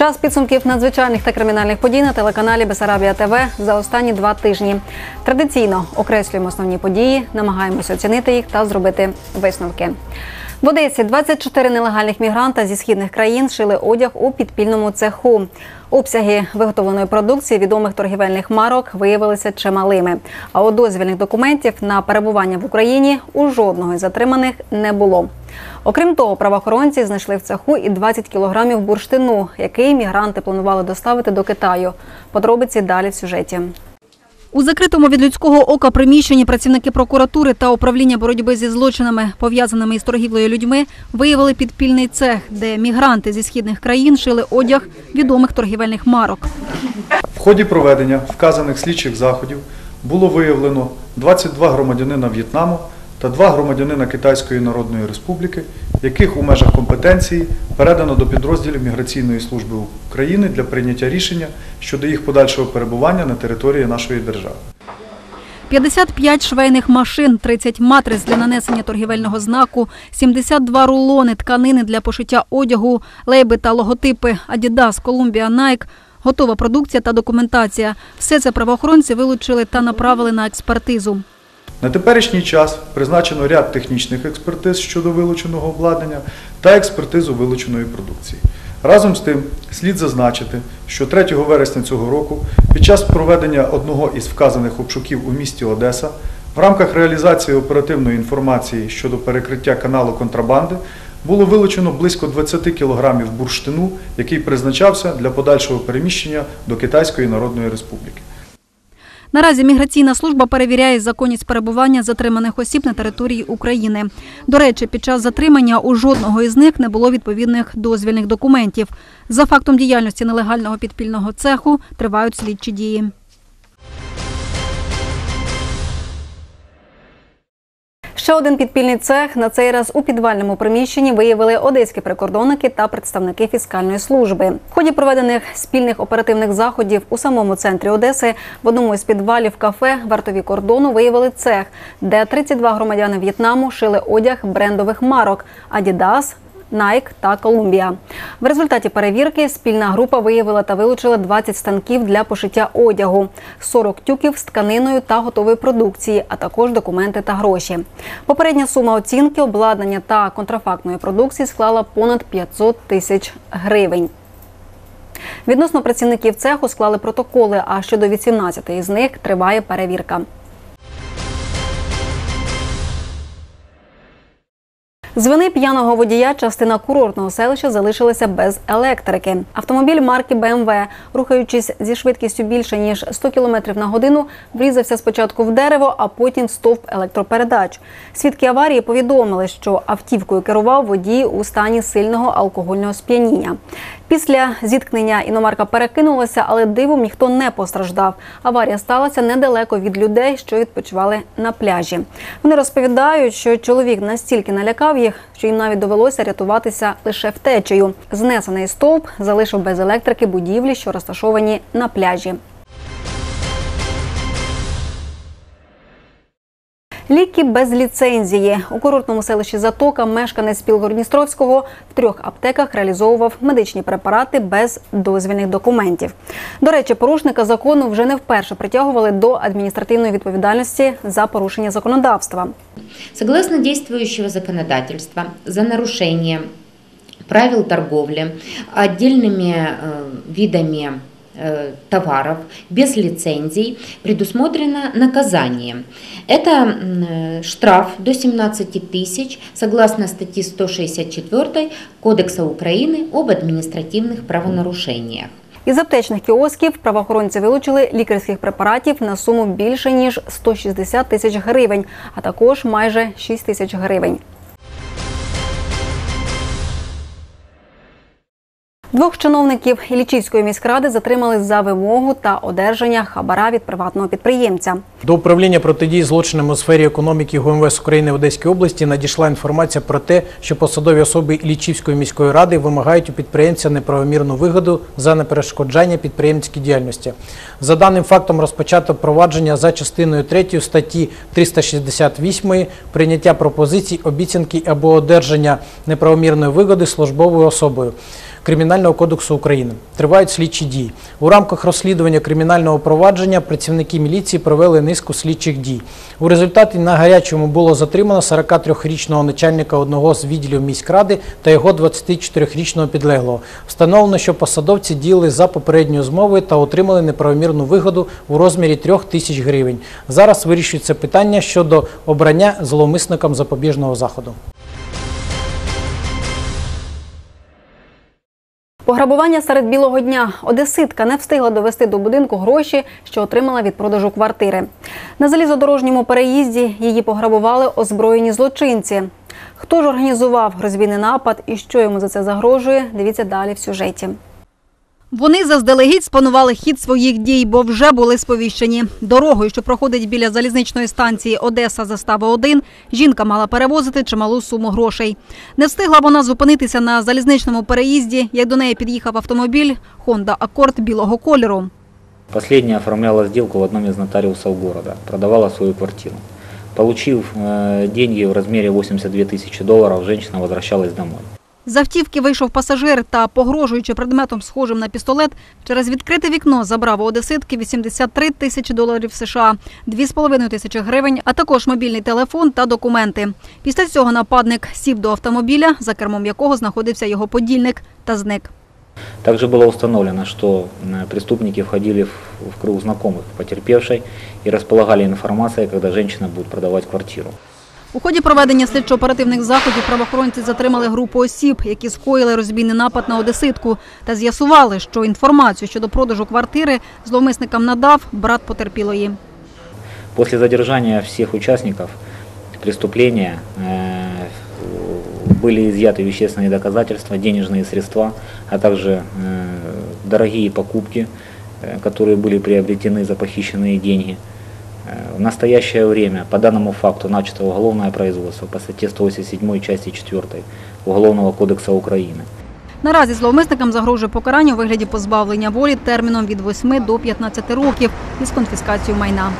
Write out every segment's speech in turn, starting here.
Час підсумків надзвичайних та кримінальних подій на телеканалі Бесарабія ТВ за останні два тижні. Традиційно окреслюємо основні події, намагаємося оцінити їх та зробити висновки. В Одесі 24 нелегальних мігранта зі східних країн шили одяг у підпільному цеху. Обсяги виготовленої продукції відомих торгівельних марок виявилися чималими. А от дозвільних документів на перебування в Україні у жодного із затриманих не було. Окрім того, правоохоронці знайшли в цеху і 20 кілограмів бурштину, який мігранти планували доставити до Китаю. Подробиці далі в сюжеті. У закритому від людського ока приміщенні працівники прокуратури та управління боротьби зі злочинами, пов'язаними із торгівлею людьми, виявили підпільний цех, де мігранти зі східних країн шили одяг відомих торгівельних марок. В ході проведення вказаних слідчих заходів було виявлено 22 громадянина В'єтнаму та 2 громадянина Китайської Народної Республіки, яких у межах компетенції передано до підрозділів Міграційної служби України для прийняття рішення щодо їх подальшого перебування на території нашої держави. 55 швейних машин, 30 матриць для нанесення торгівельного знаку, 72 рулони тканини для пошиття одягу, лейби та логотипи Adidas, Columbia, Nike, готова продукція та документація. Все це правоохоронці вилучили та направили на експертизу. На теперішній час призначено ряд технічних експертиз щодо вилученого обладнання та експертизу вилученої продукції. Разом з тим, слід зазначити, що 3 вересня цього року під час проведення одного із вказаних обшуків у місті Одеса в рамках реалізації оперативної інформації щодо перекриття каналу контрабанди було вилучено близько 20 кілограмів бурштину, який призначався для подальшого переміщення до Китайської Народної Республіки. Наразі міграційна служба перевіряє законність перебування затриманих осіб на території України. До речі, під час затримання у жодного із них не було відповідних дозвільних документів. За фактом діяльності нелегального підпільного цеху тривають слідчі дії. Ще один підпільний цех на цей раз у підвальному приміщенні виявили одеські прикордонники та представники фіскальної служби. В ході проведених спільних оперативних заходів у самому центрі Одеси в одному із підвалів кафе вартові кордону виявили цех, де 32 громадяни В'єтнаму шили одяг брендових марок Adidas, Nike та Columbia. В результаті перевірки спільна група виявила та вилучила 20 станків для пошиття одягу, 40 тюків з тканиною та готової продукції, а також документи та гроші. Попередня сума оцінки обладнання та контрафактної продукції склала понад 500 тисяч гривень. Відносно працівників цеху склали протоколи, а щодо 18 із них триває перевірка. З вини п'яного водія частина курортного селища залишилася без електрики. Автомобіль марки БМВ, рухаючись зі швидкістю більше ніж 100 км на годину, врізався спочатку в дерево, а потім в стовп електропередач. Свідки аварії повідомили, що автівкою керував водій у стані сильного алкогольного сп'яніння. Після зіткнення іномарка перекинулася, але дивом ніхто не постраждав. Аварія сталася недалеко від людей, що відпочивали на пляжі. Вони розповідають, що чоловік настільки налякав їх, що їм навіть довелося рятуватися лише втечею. Знесений стовп залишив без електрики будівлі, що розташовані на пляжі. Ліки без ліцензії у курортному селищі Затока мешканець Білгородністровського в трьох аптеках реалізовував медичні препарати без дозвільних документів. До речі, порушника закону вже не вперше притягували до адміністративної відповідальності за порушення законодавства. Согласно действующего законодательства, за нарушение правил торговли отдельными э, видами э, товаров без лицензий предусмотрено наказание. Это м, штраф до 17 тысяч согласно статьи 164 Кодекса Украины об административных правонарушениях. Із аптечних кіосків правоохоронці вилучили лікарських препаратів на суму більше ніж 160 тисяч гривень, а також майже 6 тисяч гривень. Двох чиновників Іллічівської міськради затримали за вимогу та одержання хабара від приватного підприємця. До управління протидії злочинам у сфері економіки ГУМВС України в Одеській області надійшла інформація про те, що посадові особи Іллічівської міської ради вимагають у підприємця неправомірну вигоду за неперешкоджання підприємницькій діяльності. За даним фактом розпочато провадження за частиною 3 статті 368 прийняття пропозицій, обіцянки або одержання неправомірної вигоди службовою особою. Кримінального кодексу України. Тривають слідчі дії. У рамках розслідування кримінального провадження працівники міліції провели низку слідчих дій. У результаті на гарячому було затримано 43-річного начальника одного з відділів міськради та його 24-річного підлеглого. Встановлено, що посадовці діяли за попередньою змовою та отримали неправомірну вигоду у розмірі 3 тисяч гривень. Зараз вирішується питання щодо обрання зловмисникам запобіжного заходу. Пограбування серед білого дня. Одеситка не встигла довести до будинку гроші, що отримала від продажу квартири. На залізодорожньому переїзді її пограбували озброєні злочинці. Хто ж організував розбійний напад і що йому за це загрожує? Дивіться далі в сюжеті. Вони заздалегідь спланували хід своїх дій, бо вже були сповіщені. Дорогою, що проходить біля залізничної станції Одеса Застава 1 жінка мала перевозити чималу суму грошей. Не встигла вона зупинитися на залізничному переїзді, як до неї під'їхав автомобіль Honda Accord білого кольору. Последняя оформляла сделку в одном из нотариусов города, продавала свою квартиру. Получив э, деньги в размере 82 тысячи долларов, женщина возвращалась домой. З автівки вийшов пасажир та, погрожуючи предметом, схожим на пістолет, через відкрите вікно забрав у одеситки 83 тисячі доларів США, 2,5 тисячі гривень, а також мобільний телефон та документи. Після цього нападник сів до автомобіля, за кермом якого знаходився його подільник, та зник. Также было установлено, что э, преступники входили в, в круг знакомых потерпевшей и располагали информацией, когда женщина будет продавать квартиру. У ході проведення слідчо-оперативних заходів правоохоронці затримали групу осіб, які скоїли розбійний напад на одеситку, та з'ясували, що інформацію щодо продажу квартири зловмисникам надав брат потерпілої. После задержания всех участников преступления э, были изъяты вещественные доказательства, денежные средства, а также э, дорогие покупки, э, которые были приобретены за похищенные деньги. Э, В настоящее время по данному факту начато уголовное производство по статье 187 части 4 Уголовного кодекса Украины. Наразі зловмисникам загрожує покарання у вигляді позбавлення волі терміном від 8 до 15 років із конфіскацією майна.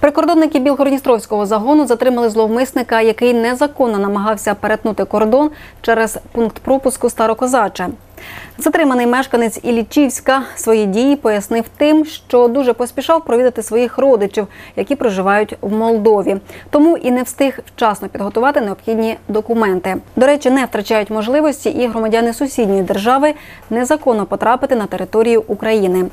Прикордонники Білгородністровського загону затримали зловмисника, який незаконно намагався перетнути кордон через пункт пропуску Старокозаче. Затриманий мешканець Ілічівська свої дії пояснив тим, що дуже поспішав провідати своїх родичів, які проживають в Молдові, тому і не встиг вчасно підготувати необхідні документи. До речі, не втрачають можливості і громадяни сусідньої держави незаконно потрапити на територію України.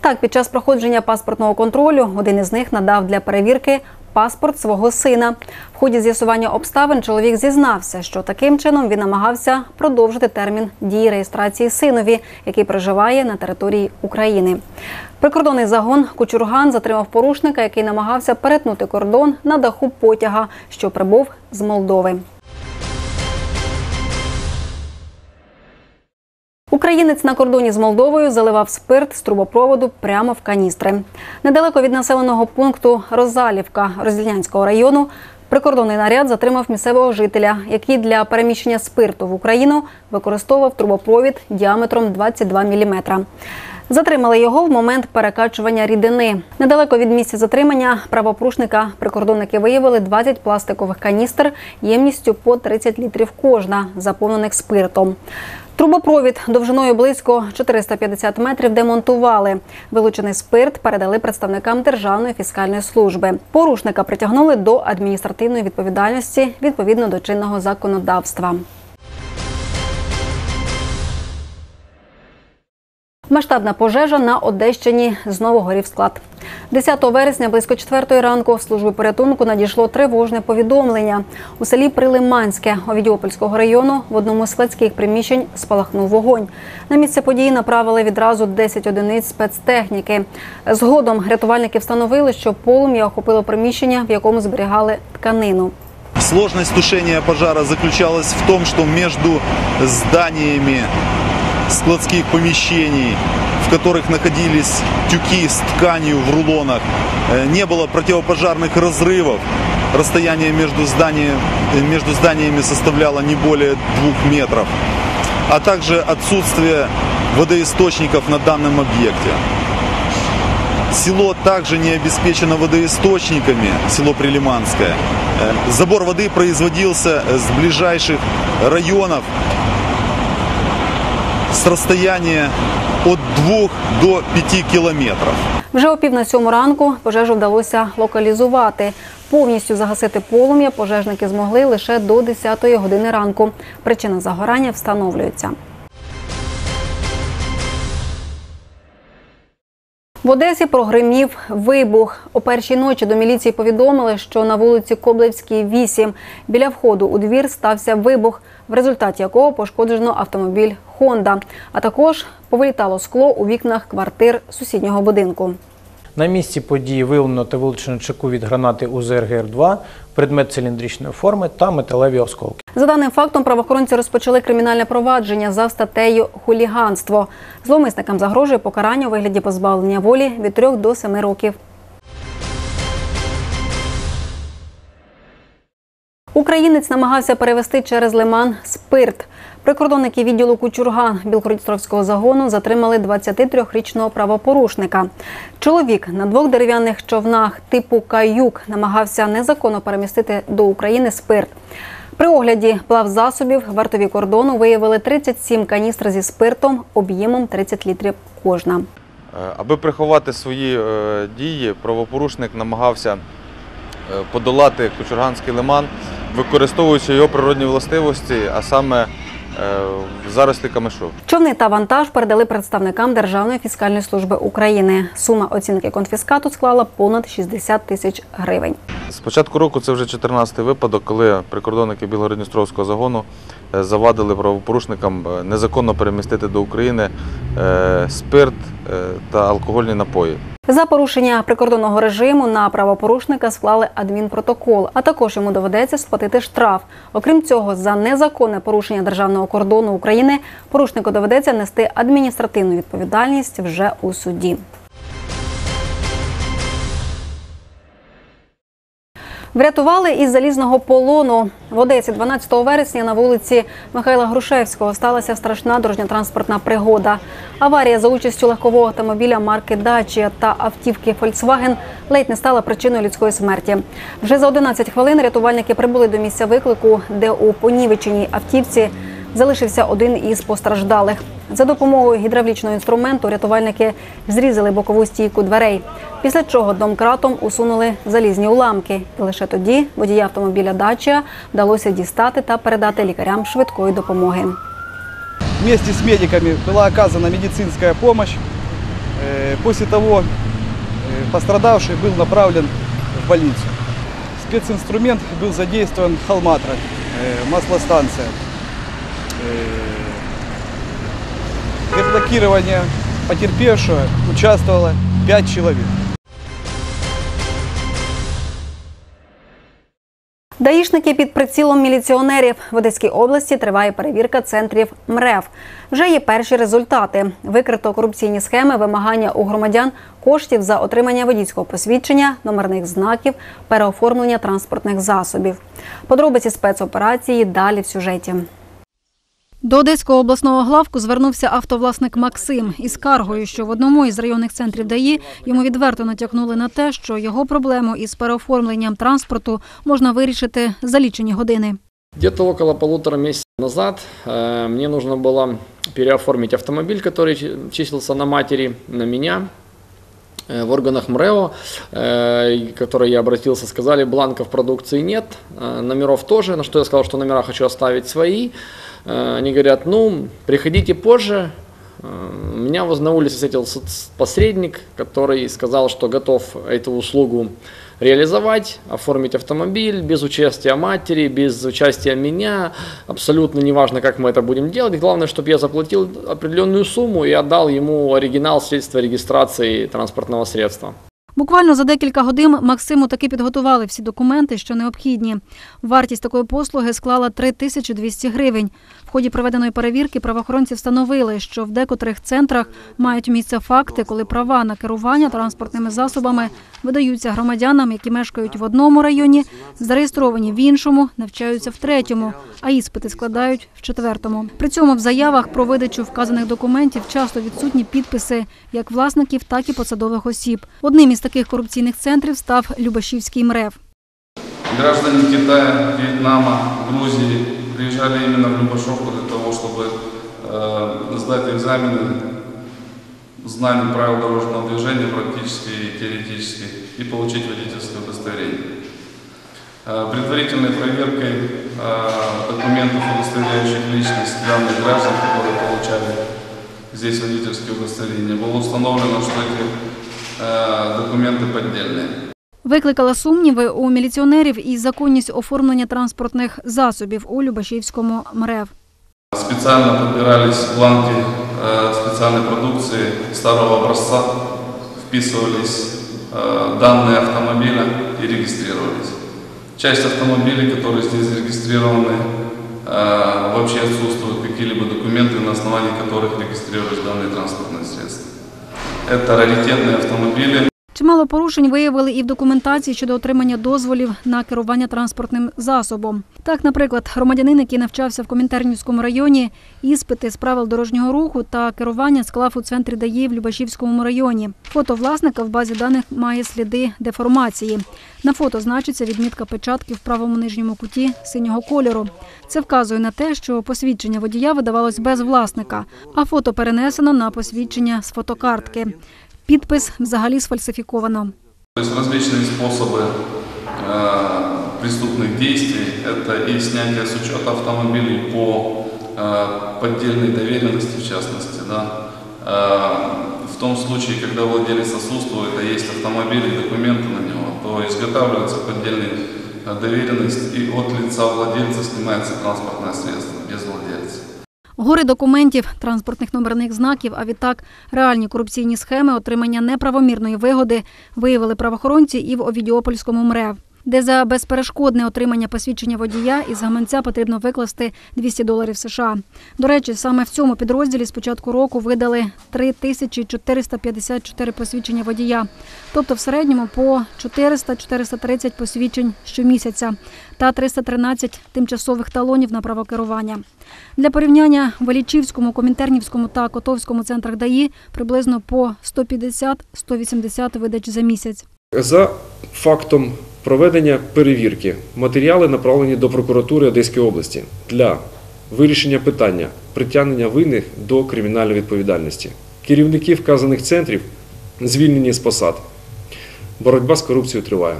Так, під час проходження паспортного контролю один із них надав для перевірки паспорт свого сина. В ході з'ясування обставин чоловік зізнався, що таким чином він намагався продовжити термін дії реєстрації синові, який проживає на території України. Прикордонний загон Кучурган затримав порушника, який намагався перетнути кордон на даху потяга, що прибув з Молдови. Українець на кордоні з Молдовою заливав спирт з трубопроводу прямо в каністри. Недалеко від населеного пункту Розалівка Роздільнянського району прикордонний наряд затримав місцевого жителя, який для переміщення спирту в Україну використовував трубопровід діаметром 22 мм. Затримали його в момент перекачування рідини. Недалеко від місця затримання правопорушника прикордонники виявили 20 пластикових каністр ємністю по 30 літрів кожна, заповнених спиртом. Трубопровід довжиною близько 450 метрів демонтували. Вилучений спирт передали представникам Державної фіскальної служби. Порушника притягнули до адміністративної відповідальності відповідно до чинного законодавства. Масштабна пожежа на Одещині знову горів склад. 10 вересня близько 4 ранку в служби порятунку надійшло тривожне повідомлення. У селі Прилиманське Овідіопольського району в одному з складських приміщень спалахнув вогонь. На місце події направили відразу 10 одиниць спецтехніки. Згодом рятувальники встановили, що полум'я охопило приміщення, в якому зберігали тканину. Сложность тушения пожара заключалась в том, что между зданиями складских помещений, которых находились тюки с тканью в рулонах, э, не было противопожарных разрывов. Расстояние между, зданием, э, между зданиями составляло не более двух метров, а также отсутствие водоисточников на данном объекте. Село также не обеспечено водоисточниками, село Прилиманское. Э, Забор воды производился с ближайших районов с расстояния от 2 до 5 километров. Вже о пів на сьому ранку пожежу вдалося локалізувати. Повністю загасити полум'я пожежники змогли лише до 10-ї години ранку. Причина загорання встановлюється. В Одесі прогримів вибух. О першій ночі до міліції повідомили, що на вулиці Коблевській, 8 біля входу у двір стався вибух, в результаті якого пошкоджено автомобіль Хонда, а також повилітало скло у вікнах квартир сусіднього будинку. На місці події виявлено та вилучено чеку від гранати УЗРГР-2, предмет циліндричної форми та металеві осколки. За даним фактом, правоохоронці розпочали кримінальне провадження за статтею хуліганство. Зловмисникам загрожує покарання у вигляді позбавлення волі від 3 до 7 років. Українець намагався перевести через лиман спирт. Прикордонники відділу Кучурга Білгородністровського загону затримали 23-річного правопорушника. Чоловік на двох дерев'яних човнах типу каюк намагався незаконно перемістити до України спирт. При огляді плавзасобів вартові кордону виявили 37 каністр зі спиртом об'ємом 30 літрів кожна. Е, Аби приховати свої е, дії, правопорушник намагався е, подолати Кучурганський лиман, використовуючи його природні властивості, а саме е, зарослі камишу. Човни та вантаж передали представникам Державної фіскальної служби України. Сума оцінки конфіскату склала понад 60 тисяч гривень. З початку року це вже 14-й випадок, коли прикордонники Білгородністровського загону е, завадили правопорушникам е, незаконно перемістити до України спирт та алкогольні напої. За порушення прикордонного режиму на правопорушника склали адмінпротокол, а також йому доведеться сплатити штраф. Окрім цього, за незаконне порушення державного кордону України порушнику доведеться нести адміністративну відповідальність вже у суді. Врятували із залізного полону. В Одесі 12 вересня на вулиці Михайла Грушевського сталася страшна дорожньо-транспортна пригода. Аварія за участю легкового автомобіля марки Дачія та автівки Фольксваген ледь не стала причиною людської смерті. Вже за 11 хвилин рятувальники прибули до місця виклику, де у понівеченій автівці залишився один із постраждалих. За допомогою гідравлічного інструменту рятувальники зрізали бокову стійку дверей, після чого домкратом усунули залізні уламки. І лише тоді водія автомобіля Дачія вдалося дістати та передати лікарям швидкої допомоги. Вместе с медиками была оказана медицинская помощь. Э, После того э, пострадавший был направлен в больницу. Специнструмент был задействован Халматра, э, маслостанция. Э, Для блокирования потерпевшего участвовало 5 человек. Даїшники під прицілом міліціонерів в Одеській області триває перевірка центрів МРЕВ. Вже є перші результати. Викрито корупційні схеми вимагання у громадян коштів за отримання водійського посвідчення, номерних знаків, переоформлення транспортних засобів. Подробиці спецоперації далі в сюжеті. До Одеського обласного главку звернувся автовласник Максим із скаргою, що в одному із районних центрів ДАІ йому відверто натякнули на те, що його проблему із переоформленням транспорту можна вирішити за лічені години. Где-то около полутора месяцев назад э, мне нужно было переоформить автомобиль, который чи- числился на матери, на меня. Э, В органах МРЭО, э, и к которой я обратился, сказали, бланков продукции нет, э, номеров тоже, на что я сказал, что номера хочу оставить свои. Э, Они говорят, ну, приходите позже. Э, Меня на улице встретил посредник, который сказал, что готов эту услугу реализовать, оформить автомобиль без участия матери, без участия меня. Абсолютно неважно, как мы это будем делать. Главное, чтобы я заплатил определенную сумму и отдал ему оригинал средства регистрации транспортного средства. Буквально за декілька годин Максиму таки підготували всі документи, що необхідні. Вартість такої послуги склала 3200 гривень. В ході проведеної перевірки правоохоронці встановили, що в декотрих центрах мають місце факти, коли права на керування транспортними засобами видаються громадянам, які мешкають в одному районі, зареєстровані в іншому, навчаються в третьому, а іспити складають в четвертому. При цьому в заявах про видачу вказаних документів часто відсутні підписи як власників, так і посадових осіб. Одним із таких корупційних центрів став Любашівський МРЕВ. Граждане Китая, Вьетнама, Грузии приезжали именно в Любашовку для того, чтобы э, сдать экзамены знаний правил дорожного движения практически и теоретически и получить водительское удостоверение. Э, предварительной проверкой э, документов, удостоверяющих личность данных граждан, которые получали здесь водительские удостоверения, было установлено, что эти э, документы поддельные. Викликала сумніви у міліціонерів і законність оформлення транспортних засобів у Любашівському МРЕВ. Специально подбирались бланки э, специальной продукции старого образца, вписывались данные автомобиля и регистрировались. Часть автомобилей, которые здесь зарегистрированы, вообще отсутствуют какие-либо документы, на основании которых регистрировались данные транспортные средства. Это раритетные автомобили, Чимало порушень виявили і в документації щодо отримання дозволів на керування транспортним засобом. Так, наприклад, громадянин, який навчався в Комінтернівському районі, іспити з правил дорожнього руху та керування склав у центрі ДАІ в Любашівському районі. Фото власника в базі даних має сліди деформації. На фото значиться відмітка печатки в правому нижньому куті синього кольору. Це вказує на те, що посвідчення водія видавалось без власника, а фото перенесено на посвідчення з фотокартки. Підпис взагалі сфальсифіковано. то есть различные способы э, преступных действий. Это и снятие с учета автомобилей по э, поддельной доверенности, в частности, да. Э, в том случае, когда владелец отсутствует, а есть автомобиль и документы на него, то изготавливается поддельная э, доверенность и от лица владельца снимается транспортное средство без владельца. Гори документів, транспортних номерних знаків, а відтак реальні корупційні схеми отримання неправомірної вигоди виявили правоохоронці і в Овідіопольському МРЕВ, де за безперешкодне отримання посвідчення водія із гаманця потрібно викласти 200 доларів США. До речі, саме в цьому підрозділі з початку року видали 3454 посвідчення водія, тобто в середньому по 400-430 посвідчень щомісяця та 313 тимчасових талонів на право керування. Для порівняння в Алічівському, Комінтернівському та Котовському центрах ДАІ приблизно по 150-180 видач за місяць. За фактом проведення перевірки матеріали направлені до прокуратури Одеської області для вирішення питання притягнення винних до кримінальної відповідальності. Керівники вказаних центрів звільнені з посад. Боротьба з корупцією триває.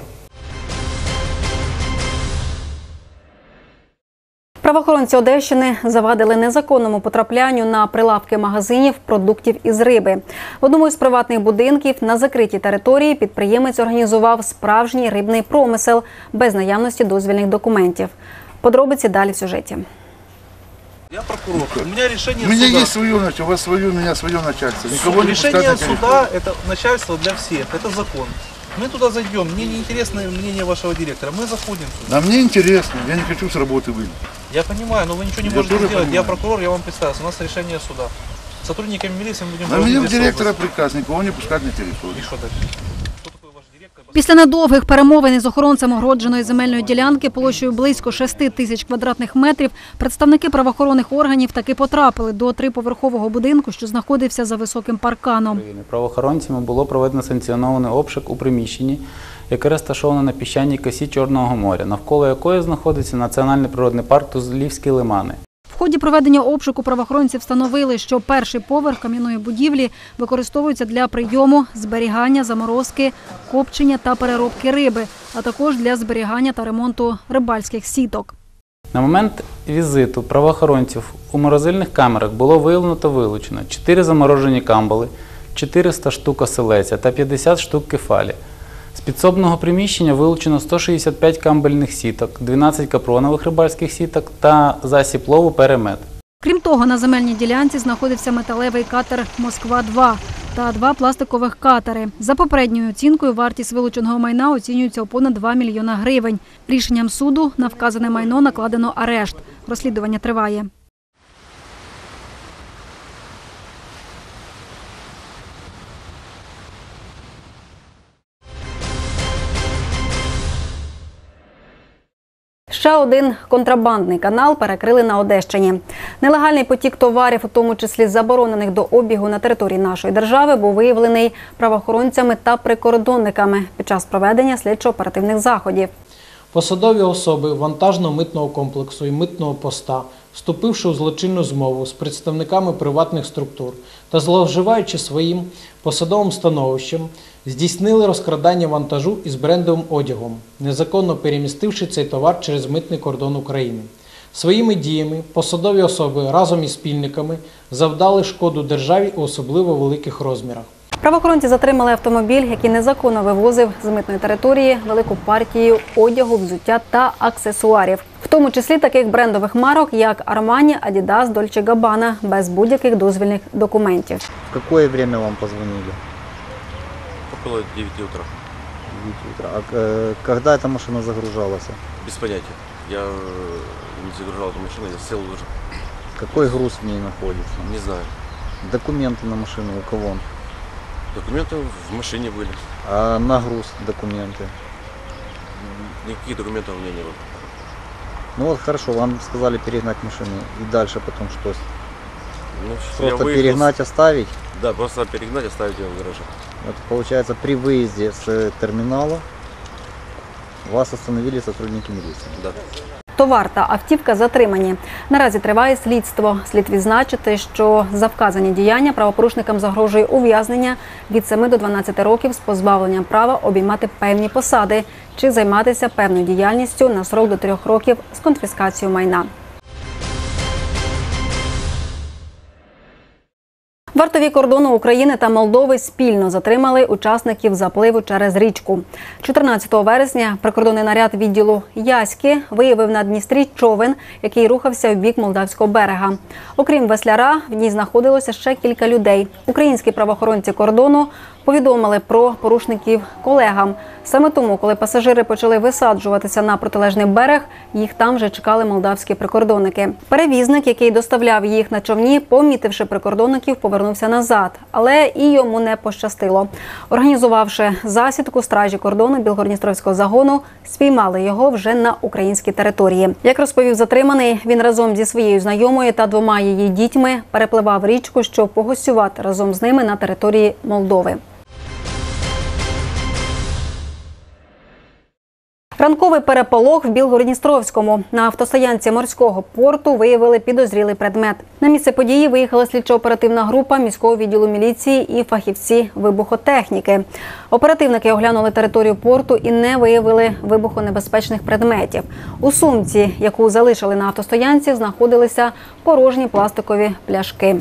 Правоохоронці Одещини завадили незаконному потраплянню на прилавки магазинів продуктів із риби. В одному із приватних будинків на закритій території підприємець організував справжній рибний промисел без наявності дозвільних документів. Подробиці далі в сюжеті. Я прокурор. У меня решение У меня суда. есть свое начальство, у вас свое, у меня свое начальство. Никого не решение суда это начальство для всех, это закон. Мы туда зайдем, мне не интересно мнение вашего директора, мы заходим туда. А мне интересно, я не хочу с работы выйти. Я понимаю, но вы ничего не Я можете сделать. Я понимаю. прокурор, я вам представился, у нас решение суда. Сотрудниками милиции мы будем На меня директора приказ никого не пускать на территорию. И что дальше? Після недовгих перемовин із охоронцем огородженої земельної ділянки площею близько 6 тисяч квадратних метрів представники правоохоронних органів таки потрапили до триповерхового будинку, що знаходився за високим парканом. Правоохоронцями було проведено санкціонований обшук у приміщенні, яке розташоване на піщаній косі Чорного моря, навколо якої знаходиться Національний природний парк Тузлівські лимани. Ході проведення обшуку правоохоронці встановили, що перший поверх кам'яної будівлі використовується для прийому, зберігання, заморозки, копчення та переробки риби, а також для зберігання та ремонту рибальських сіток. На момент візиту правоохоронців у морозильних камерах було виявлено та вилучено 4 заморожені камбали, 400 штук оселеця та 50 штук кефалі. Підсобного приміщення вилучено 165 камбельних сіток, 12 капронових рибальських сіток та засіб лову перемет. Крім того, на земельній ділянці знаходився металевий катер Москва-2 та два пластикових катери. За попередньою оцінкою, вартість вилученого майна оцінюється у понад 2 мільйона гривень. Рішенням суду на вказане майно накладено арешт. Розслідування триває. Ще один контрабандний канал перекрили на Одещині. Нелегальний потік товарів, у тому числі заборонених до обігу на території нашої держави, був виявлений правоохоронцями та прикордонниками під час проведення слідчо-оперативних заходів. Посадові особи вантажно-митного комплексу і митного поста, вступивши у злочинну змову з представниками приватних структур та зловживаючи своїм посадовим становищем, здійснили розкрадання вантажу із брендовим одягом, незаконно перемістивши цей товар через митний кордон України. Своїми діями посадові особи разом із спільниками завдали шкоду державі у особливо великих розмірах. Правоохоронці затримали автомобіль, який незаконно вивозив з митної території велику партію одягу, взуття та аксесуарів, в тому числі таких брендових марок, як Armani, Adidas, Dolce Gabbana, без будь-яких дозвільних документів. В какое время вам позвонили? Около 9 утра. 9 утра. А э, когда эта машина загружалась? Без понятия. Я э, не загружал эту машину, я сел уже. Какой груз в ней находится? Не знаю. Документы на машину у кого? Документы в машине были. А на груз документы? Никаких документов у меня не было. Ну вот хорошо, вам сказали перегнать машину. И дальше потом что? Ну, Просто выехал перегнать, оставить? Да, просто перегнать, оставить ее в гараже. Вот получается при выезде с э, терминала вас остановили сотрудники милиции. Да. Товар та автівка затримані. Наразі триває слідство. Слід відзначити, що за вказані діяння правопорушникам загрожує ув'язнення від 7 до 12 років з позбавленням права обіймати певні посади чи займатися певною діяльністю на срок до 3 років з конфіскацією майна. Вартові кордону України та Молдови спільно затримали учасників запливу через річку. 14 вересня прикордонний наряд відділу Яськи виявив на Дністрі човен, який рухався в бік молдавського берега. Окрім весляра, в ній знаходилося ще кілька людей. Українські правоохоронці кордону повідомили про порушників колегам. Саме тому, коли пасажири почали висаджуватися на протилежний берег, їх там вже чекали молдавські прикордонники. Перевізник, який доставляв їх на човні, помітивши прикордонників, повернувся назад, але і йому не пощастило. Організувавши засідку стражі кордону Білгородністровського загону, спіймали його вже на українській території. Як розповів затриманий, він разом зі своєю знайомою та двома її дітьми перепливав річку, щоб погостювати разом з ними на території Молдови. Ранковий переполох в Білгородністровському на автостоянці морського порту виявили підозрілий предмет. На місце події виїхала слідчо-оперативна група міського відділу міліції і фахівці вибухотехніки. Оперативники оглянули територію порту і не виявили вибухонебезпечних предметів. У сумці, яку залишили на автостоянці, знаходилися порожні пластикові пляшки.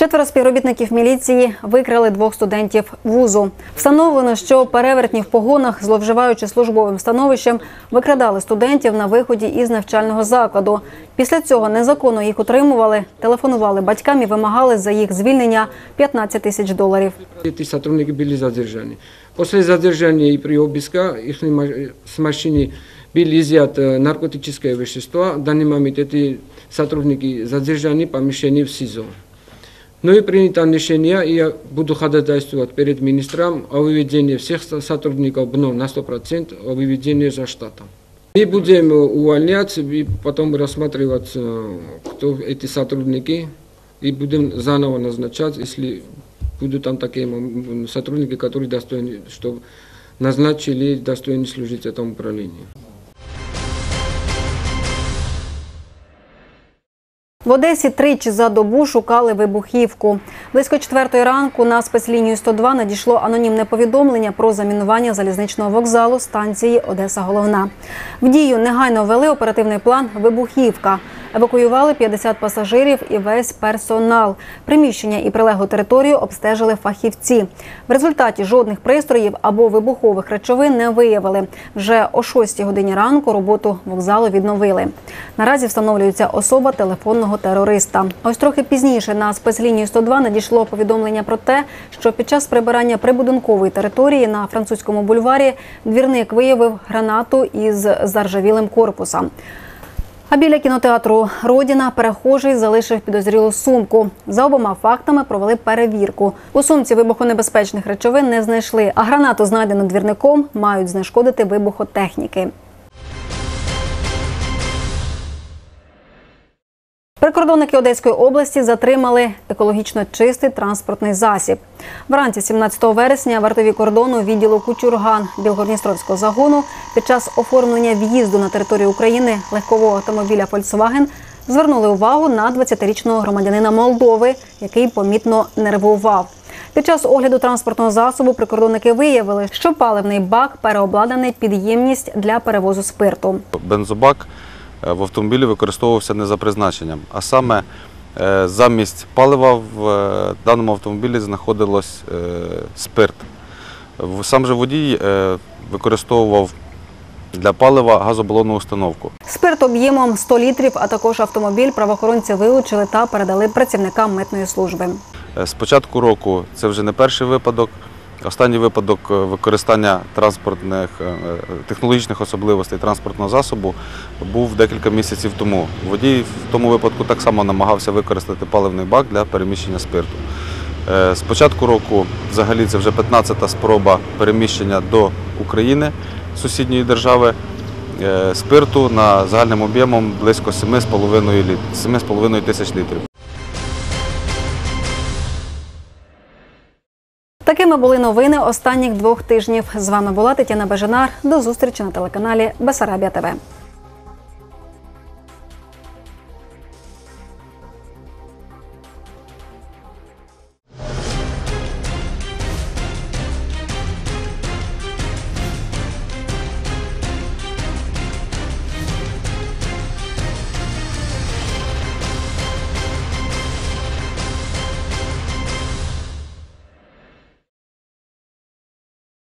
Четверо співробітників міліції викрали двох студентів вузу. Встановлено, що перевертні в погонах, зловживаючи службовим становищем, викрадали студентів на виході із навчального закладу. Після цього незаконно їх утримували, телефонували батькам і вимагали за їх звільнення 15 тисяч доларів. Эти сотрудники были задержаны. После задержания и при обыска их ма- с машины были изъято наркотическое вещество. В данный момент эти сотрудники задержаны в помещении в СИЗО. Ну и принято решение, и я буду ходатайствовать перед министром о выведении всех со- сотрудников вновь на 100% о выведении за штатом. Мы будем увольнять и потом рассматривать, э, кто эти сотрудники, и будем заново назначать, если будут там такие сотрудники, которые достойны, чтобы назначили, достойны служить этому управлению. В Одесі тричі за добу шукали вибухівку. Близько четвертої ранку на спецлінію 102 надійшло анонімне повідомлення про замінування залізничного вокзалу станції Одеса Головна. В дію негайно ввели оперативний план Вибухівка. Евакуювали 50 пасажирів і весь персонал. Приміщення і прилеглу територію обстежили фахівці. В результаті жодних пристроїв або вибухових речовин не виявили. Вже о 6 годині ранку роботу вокзалу відновили. Наразі встановлюється особа телефонного терориста. Ось трохи пізніше на спецлінію 102 надійшло повідомлення про те, що під час прибирання прибудинкової території на французькому бульварі двірник виявив гранату із заржавілим корпусом. А біля кінотеатру Родіна перехожий залишив підозрілу сумку. За обома фактами провели перевірку. У сумці вибухонебезпечних речовин не знайшли, а гранату, знайдену двірником, мають знешкодити вибухотехніки. Прикордонники Одеської області затримали екологічно чистий транспортний засіб. Вранці 17 вересня вартові кордону відділу Кучурган Білгородністровського загону під час оформлення в'їзду на територію України легкового автомобіля Volkswagen звернули увагу на 20-річного громадянина Молдови, який помітно нервував. Під час огляду транспортного засобу прикордонники виявили, що паливний бак переобладнаний під ємність для перевозу спирту. Бензобак в автомобілі використовувався не за призначенням, а саме е, замість палива в е, даному автомобілі знаходилось е, спирт. Сам же водій використовував для палива газобалонну установку. Спирт об'ємом 100 літрів, а також автомобіль правоохоронці вилучили та передали працівникам митної служби. З початку року це вже не перший випадок. Останній випадок е, використання транспортних е, е, технологічних особливостей транспортного засобу був декілька місяців тому. Водій в тому випадку так само намагався використати паливний бак для переміщення спирту. З початку року, взагалі, це вже 15-та спроба переміщення до України сусідньої держави спирту на загальним об'ємом близько 7,5 тисяч літрів. Такими були новини останніх двох тижнів. З вами була Тетяна Бажанар. До зустрічі на телеканалі Бесарабія ТВ.